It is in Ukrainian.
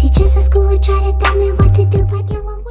Teachers at school are try to tell me what to do, but you won't.